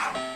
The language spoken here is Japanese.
Yeah.